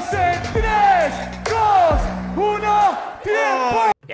você.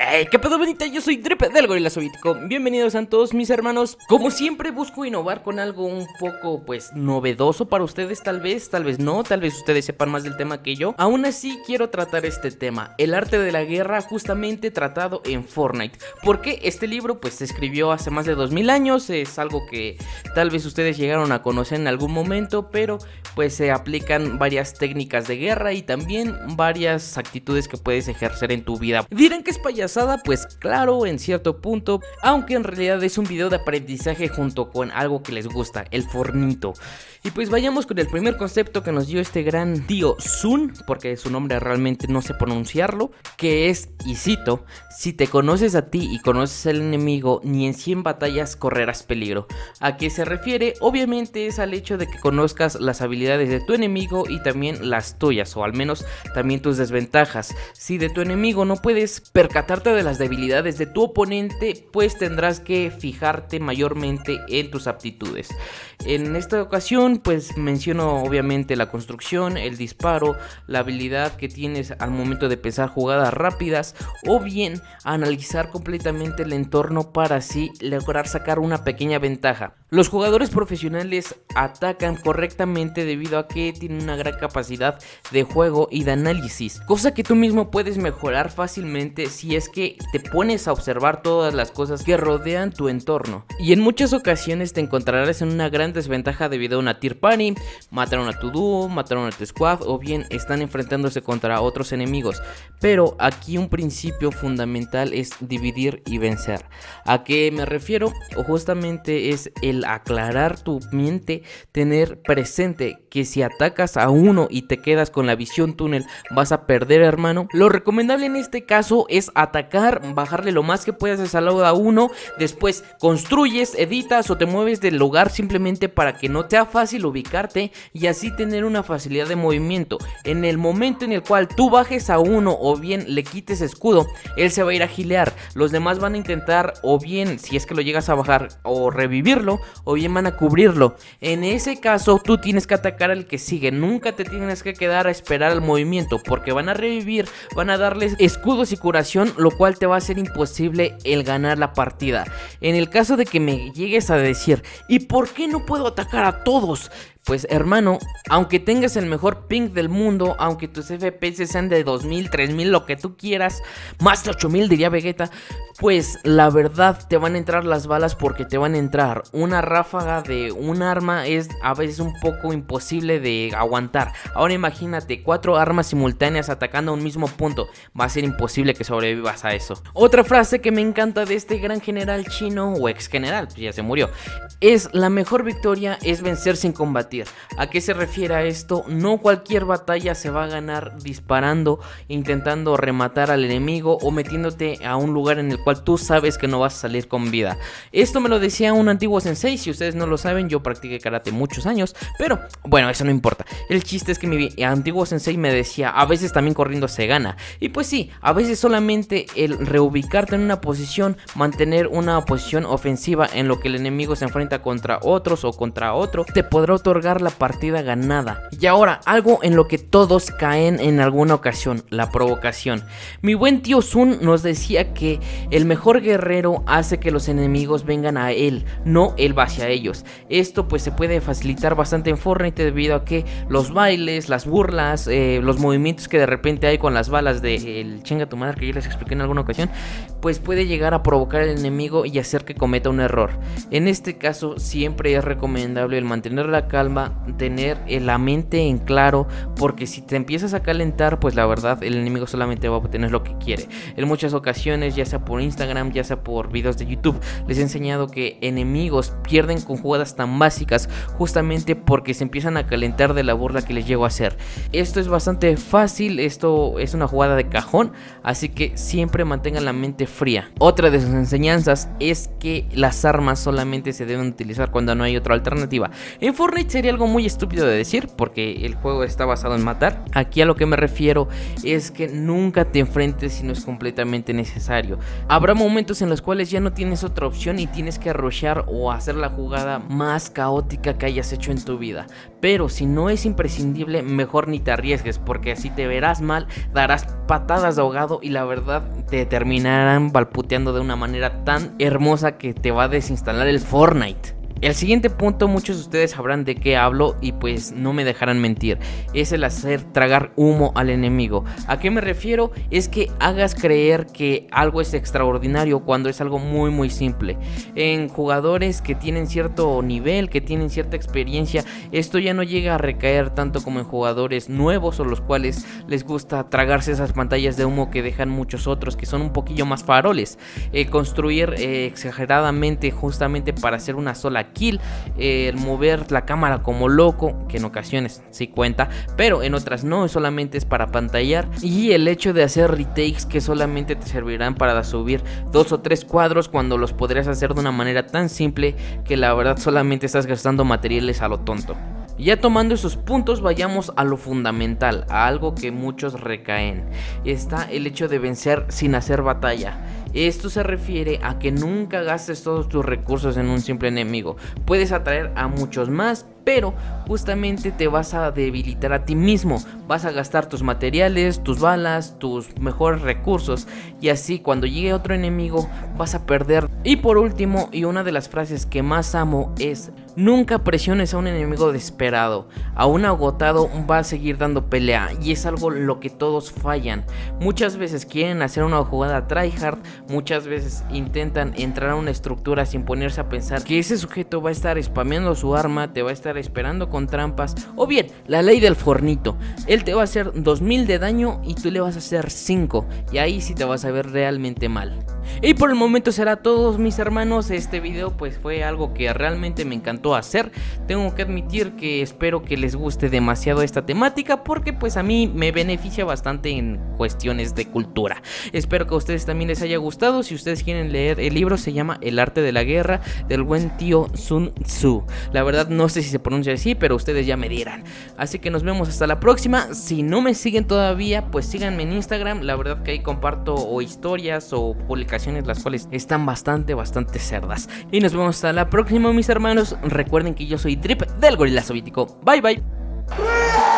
Hey, ¿Qué pedo bonita? Yo soy Drepe del Gorila Soviético. Bienvenidos a todos mis hermanos. Como siempre busco innovar con algo un poco pues novedoso para ustedes tal vez, tal vez no, tal vez ustedes sepan más del tema que yo. Aún así quiero tratar este tema, el arte de la guerra justamente tratado en Fortnite. Porque este libro pues se escribió hace más de 2000 años, es algo que tal vez ustedes llegaron a conocer en algún momento, pero pues se aplican varias técnicas de guerra y también varias actitudes que puedes ejercer en tu vida. Dirán que es pues claro, en cierto punto, aunque en realidad es un video de aprendizaje junto con algo que les gusta, el fornito. Y pues vayamos con el primer concepto que nos dio este gran tío Sun, porque su nombre realmente no sé pronunciarlo, que es, y cito, si te conoces a ti y conoces al enemigo, ni en 100 batallas correrás peligro. ¿A qué se refiere? Obviamente es al hecho de que conozcas las habilidades de tu enemigo y también las tuyas, o al menos también tus desventajas. Si de tu enemigo no puedes percatarte de las debilidades de tu oponente, pues tendrás que fijarte mayormente en tus aptitudes. En esta ocasión, pues menciono obviamente la construcción, el disparo, la habilidad que tienes al momento de pensar jugadas rápidas o bien analizar completamente el entorno para así lograr sacar una pequeña ventaja. Los jugadores profesionales atacan correctamente debido a que tienen una gran capacidad de juego y de análisis, cosa que tú mismo puedes mejorar fácilmente si es que te pones a observar todas las cosas que rodean tu entorno. Y en muchas ocasiones te encontrarás en una gran desventaja debido a una tier party, mataron a tu dúo, mataron a tu squad o bien están enfrentándose contra otros enemigos. Pero aquí un principio fundamental es dividir y vencer. ¿A qué me refiero? Justamente es el aclarar tu mente, tener presente que si atacas a uno y te quedas con la visión túnel, vas a perder, hermano. Lo recomendable en este caso es atacar, bajarle lo más que puedas al lado a uno, después construyes, editas o te mueves del lugar simplemente para que no sea fácil ubicarte y así tener una facilidad de movimiento. En el momento en el cual tú bajes a uno o bien le quites escudo, él se va a ir a gilear. Los demás van a intentar o bien, si es que lo llegas a bajar, o revivirlo o bien van a cubrirlo. En ese caso, tú tienes que atacar al que sigue. Nunca te tienes que quedar a esperar el movimiento, porque van a revivir, van a darles escudos y curación, lo cual te va a hacer imposible el ganar la partida. En el caso de que me llegues a decir, ¿y por qué no puedo atacar a todos? Pues hermano, aunque tengas el mejor ping del mundo, aunque tus FPS sean de 2000, 3000, lo que tú quieras, más de 8000 diría Vegeta, pues la verdad te van a entrar las balas porque te van a entrar. Una ráfaga de un arma es a veces un poco imposible de aguantar. Ahora imagínate, cuatro armas simultáneas atacando a un mismo punto. Va a ser imposible que sobrevivas a eso. Otra frase que me encanta de este gran general chino o ex general, pues ya se murió, es la mejor victoria es vencer sin combatir. ¿A qué se refiere a esto? No cualquier batalla se va a ganar disparando, intentando rematar al enemigo o metiéndote a un lugar en el cual tú sabes que no vas a salir con vida. Esto me lo decía un antiguo sensei, si ustedes no lo saben, yo practiqué karate muchos años, pero bueno, eso no importa. El chiste es que mi antiguo sensei me decía, a veces también corriendo se gana. Y pues sí, a veces solamente el reubicarte en una posición, mantener una posición ofensiva en lo que el enemigo se enfrenta contra otros o contra otro, te podrá otorgar la partida ganada. Y ahora, algo en lo que todos caen en alguna ocasión, la provocación. Mi buen tío Sun nos decía que el mejor guerrero hace que los enemigos vengan a él, no él va hacia ellos. Esto pues se puede facilitar bastante en Fortnite debido a que los bailes, las burlas, eh, los movimientos que de repente hay con las balas de el chinga tu madre que ya les expliqué en alguna ocasión, pues puede llegar a provocar al enemigo y hacer que cometa un error. En este caso siempre es recomendable el mantener la calma tener la mente en claro, porque si te empiezas a calentar, pues la verdad el enemigo solamente va a obtener lo que quiere. En muchas ocasiones, ya sea por Instagram, ya sea por videos de YouTube, les he enseñado que enemigos pierden con jugadas tan básicas justamente porque se empiezan a calentar de la burla que les llego a hacer. Esto es bastante fácil, esto es una jugada de cajón, así que siempre mantengan la mente fría. Otra de sus enseñanzas es que las armas solamente se deben utilizar cuando no hay otra alternativa. En Fortnite sería algo muy estúpido de decir porque el juego está basado en matar. Aquí a lo que me refiero es que nunca te enfrentes si no es completamente necesario. Habrá momentos en los cuales ya no tienes otra opción y tienes que arrochar o hacer la jugada más caótica que hayas hecho en tu vida. Pero si no es imprescindible, mejor ni te arriesgues porque así te verás mal, darás patadas de ahogado y la verdad te terminarán balputeando de una manera tan hermosa que te va a desinstalar el Fortnite. El siguiente punto muchos de ustedes sabrán de qué hablo y pues no me dejarán mentir. Es el hacer tragar humo al enemigo. ¿A qué me refiero? Es que hagas creer que algo es extraordinario cuando es algo muy muy simple. En jugadores que tienen cierto nivel, que tienen cierta experiencia, esto ya no llega a recaer tanto como en jugadores nuevos o los cuales les gusta tragarse esas pantallas de humo que dejan muchos otros que son un poquillo más faroles. Eh, construir eh, exageradamente justamente para hacer una sola kill, el mover la cámara como loco, que en ocasiones sí cuenta, pero en otras no, solamente es para pantallar. Y el hecho de hacer retakes que solamente te servirán para subir dos o tres cuadros cuando los podrías hacer de una manera tan simple que la verdad solamente estás gastando materiales a lo tonto. Ya tomando esos puntos vayamos a lo fundamental, a algo que muchos recaen. Está el hecho de vencer sin hacer batalla. Esto se refiere a que nunca gastes todos tus recursos en un simple enemigo. Puedes atraer a muchos más, pero justamente te vas a debilitar a ti mismo. Vas a gastar tus materiales, tus balas, tus mejores recursos y así cuando llegue otro enemigo vas a perder. Y por último, y una de las frases que más amo es Nunca presiones a un enemigo desesperado, a un agotado va a seguir dando pelea y es algo lo que todos fallan. Muchas veces quieren hacer una jugada tryhard, muchas veces intentan entrar a una estructura sin ponerse a pensar que ese sujeto va a estar spameando su arma, te va a estar esperando con trampas o bien la ley del fornito. Él te va a hacer 2000 de daño y tú le vas a hacer 5 y ahí sí te vas a ver realmente mal. Y por el momento será todo mis hermanos, este video pues fue algo que realmente me encantó hacer. Tengo que admitir que espero que les guste demasiado esta temática porque pues a mí me beneficia bastante en cuestiones de cultura. Espero que a ustedes también les haya gustado. Si ustedes quieren leer el libro se llama El arte de la guerra del buen tío Sun Tzu. La verdad no sé si se pronuncia así, pero ustedes ya me dirán. Así que nos vemos hasta la próxima. Si no me siguen todavía, pues síganme en Instagram. La verdad que ahí comparto historias o publicaciones las cuales están bastante, bastante cerdas. Y nos vemos hasta la próxima, mis hermanos. Recuerden que yo soy Drip del Gorila Soviético Bye, bye.